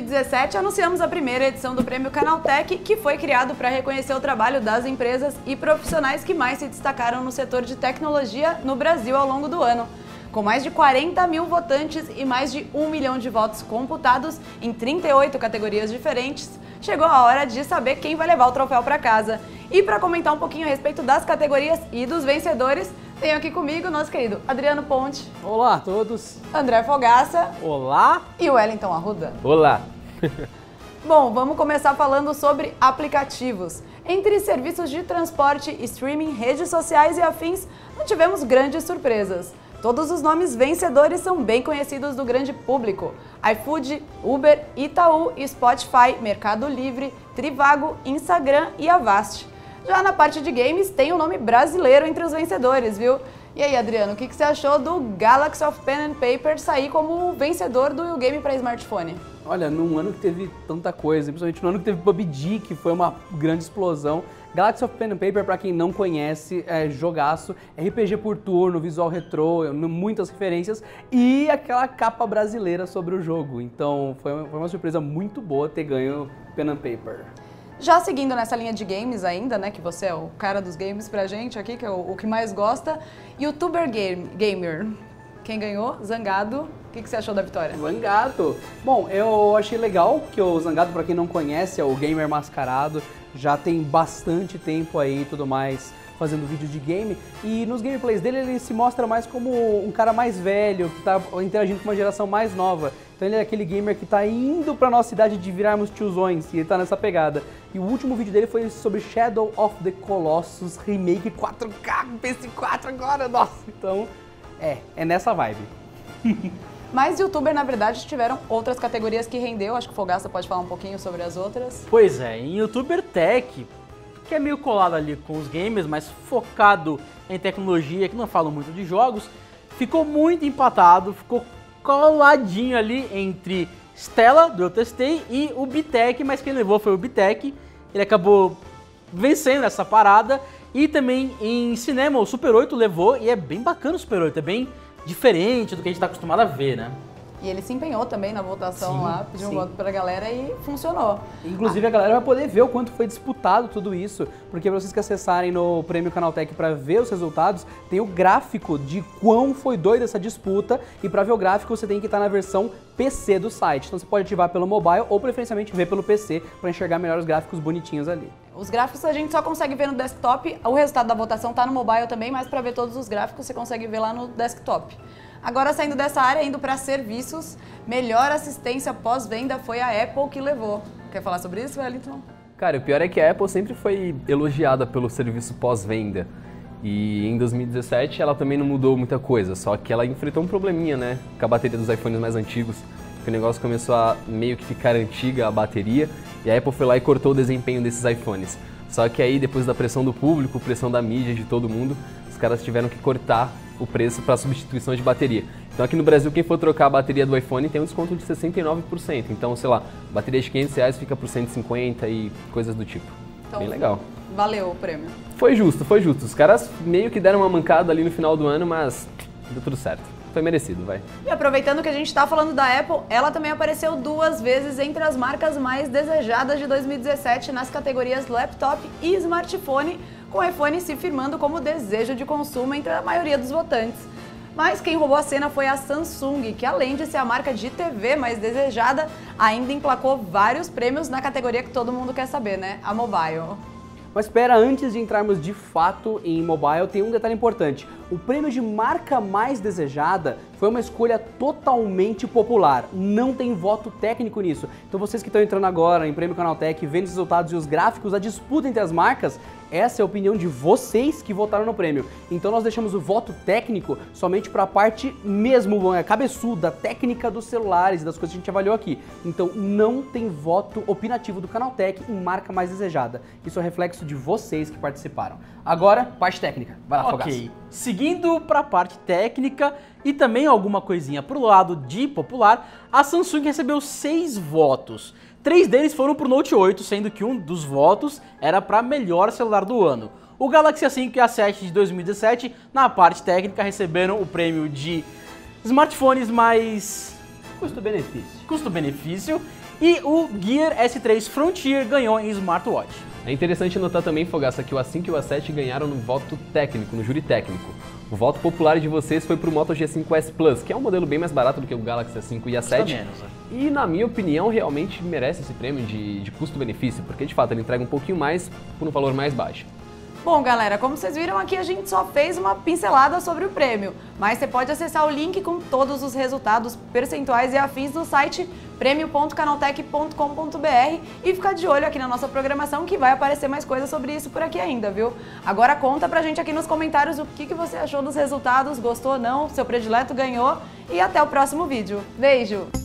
2017, anunciamos a primeira edição do Prêmio Canaltech, que foi criado para reconhecer o trabalho das empresas e profissionais que mais se destacaram no setor de tecnologia no Brasil ao longo do ano. Com mais de 40 mil votantes e mais de um milhão de votos computados em 38 categorias diferentes, chegou a hora de saber quem vai levar o troféu para casa. E para comentar um pouquinho a respeito das categorias e dos vencedores, tenho aqui comigo o nosso querido Adriano Ponte. Olá a todos. André Fogaça. Olá. E o Wellington Arruda. Olá. Bom, vamos começar falando sobre aplicativos. Entre serviços de transporte, streaming, redes sociais e afins, não tivemos grandes surpresas. Todos os nomes vencedores são bem conhecidos do grande público: iFood, Uber, Itaú, Spotify, Mercado Livre, Trivago, Instagram e Avast. Já na parte de games, tem o um nome brasileiro entre os vencedores, viu? E aí, Adriano, o que, você achou do Galaxy of Pen and Paper sair como vencedor do game para smartphone? Olha, num ano que teve tanta coisa, principalmente no ano que teve PUBG, que foi uma grande explosão, Galaxy of Pen and Paper, para quem não conhece, é jogaço, RPG por turno, visual retrô, muitas referências e aquela capa brasileira sobre o jogo. Então foi uma, foi uma surpresa muito boa ter ganho Pen and Paper. Já seguindo nessa linha de games ainda, né, que você é o cara dos games pra gente aqui, que é o, o que mais gosta, YouTuber game, Gamer. Quem ganhou? Zangado. O que, que, você achou da vitória? Zangado. Bom, eu achei legal que o Zangado, para quem não conhece, é o gamer mascarado já tem bastante tempo aí e tudo mais fazendo vídeo de game e nos gameplays dele ele se mostra mais como um cara mais velho, que está interagindo com uma geração mais nova. Então ele é aquele gamer que está indo para nossa idade de virarmos tiozões e ele tá nessa pegada. E o último vídeo dele foi sobre Shadow of the Colossus Remake 4K, PS4 agora, nossa. Então, é, é nessa vibe. Mas youtuber, na verdade, tiveram outras categorias que rendeu. Acho que o Fogaça pode falar um pouquinho sobre as outras. Pois é, em youtuber tech, que é meio colado ali com os gamers, mas focado em tecnologia, que não falam muito de jogos, ficou muito empatado, ficou coladinho ali entre Stella, do Eu Testei, e o Bitec, mas quem levou foi o Bitec. Ele acabou vencendo essa parada. E também em cinema, o Super 8 levou, e é bem bacana o Super 8, é bem diferente do que a gente está acostumado a ver, né? E ele se empenhou também na votação sim, lá, pediu sim. um voto para a galera e funcionou. Inclusive a galera vai poder ver o quanto foi disputado tudo isso, porque vocês que acessarem no Prêmio Canaltech para ver os resultados, tem o gráfico de quão foi doida essa disputa e para ver o gráfico você tem que estar na versão PC do site. Então você pode ativar pelo mobile ou preferencialmente ver pelo PC para enxergar melhor os gráficos bonitinhos ali. Os gráficos a gente só consegue ver no desktop, o resultado da votação está no mobile também, mas para ver todos os gráficos você consegue ver lá no desktop. Agora, saindo dessa área, indo para serviços, melhor assistência pós-venda foi a Apple que levou. Quer falar sobre isso, Wellington? Cara, o pior é que a Apple sempre foi elogiada pelo serviço pós-venda. E em 2017 ela também não mudou muita coisa, só que ela enfrentou um probleminha, né? Com a bateria dos iPhones mais antigos. Que o negócio começou a meio que ficar antiga a bateria e a Apple foi lá e cortou o desempenho desses iPhones. Só que aí, depois da pressão do público, pressão da mídia, de todo mundo, caras tiveram que cortar o preço para substituição de bateria. Então aqui no Brasil, quem for trocar a bateria do iPhone tem um desconto de 69%. Então, sei lá, bateria de 500 reais fica por 150 e coisas do tipo. Então, Bem legal. Valeu o prêmio. Foi justo, foi justo. Os caras meio que deram uma mancada ali no final do ano, mas deu tudo certo. Foi merecido, vai. E aproveitando que a gente está falando da Apple, ela também apareceu duas vezes entre as marcas mais desejadas de 2017 nas categorias laptop e smartphone com o iPhone se firmando como desejo de consumo entre a maioria dos votantes. Mas quem roubou a cena foi a Samsung, que além de ser a marca de TV mais desejada, ainda emplacou vários prêmios na categoria que todo mundo quer saber, né? A mobile. Mas espera, antes de entrarmos de fato em mobile, tem um detalhe importante. O prêmio de marca mais desejada foi uma escolha totalmente popular. Não tem voto técnico nisso. Então vocês que estão entrando agora em Prêmio Canaltech, vendo os resultados e os gráficos, a disputa entre as marcas, essa é a opinião de vocês que votaram no prêmio. Então nós deixamos o voto técnico somente para a parte mesmo, é, cabeçuda, técnica dos celulares, das coisas que a gente avaliou aqui. Então não tem voto opinativo do Canaltech em marca mais desejada. Isso é reflexo de vocês que participaram. Agora, parte técnica. Vai lá, Ok. Seguindo para a parte técnica e também alguma coisinha para o lado de popular, a Samsung recebeu seis votos. Três deles foram para o Note 8, sendo que um dos votos era para melhor celular do ano. O Galaxy A5 e A7 de 2017, na parte técnica, receberam o prêmio de smartphones mais... Custo-benefício. Custo-benefício. E o Gear S3 Frontier ganhou em smartwatch. É interessante notar também, Fogaça, que o A5 e o A7 ganharam no voto técnico, no júri técnico. O voto popular de vocês foi pro Moto G5S Plus, que é um modelo bem mais barato do que o Galaxy A5 e A7. menos, né? E na minha opinião, realmente merece esse prêmio de, de custo-benefício, porque de fato ele entrega um pouquinho mais por um valor mais baixo. Bom, galera, como vocês viram aqui, a gente só fez uma pincelada sobre o prêmio, mas você pode acessar o link com todos os resultados, percentuais e afins no site prêmio.canaltech.com.br e ficar de olho aqui na nossa programação que vai aparecer mais coisas sobre isso por aqui ainda, viu? Agora conta pra gente aqui nos comentários o que, que você achou dos resultados, gostou ou não, seu predileto ganhou e até o próximo vídeo. Beijo!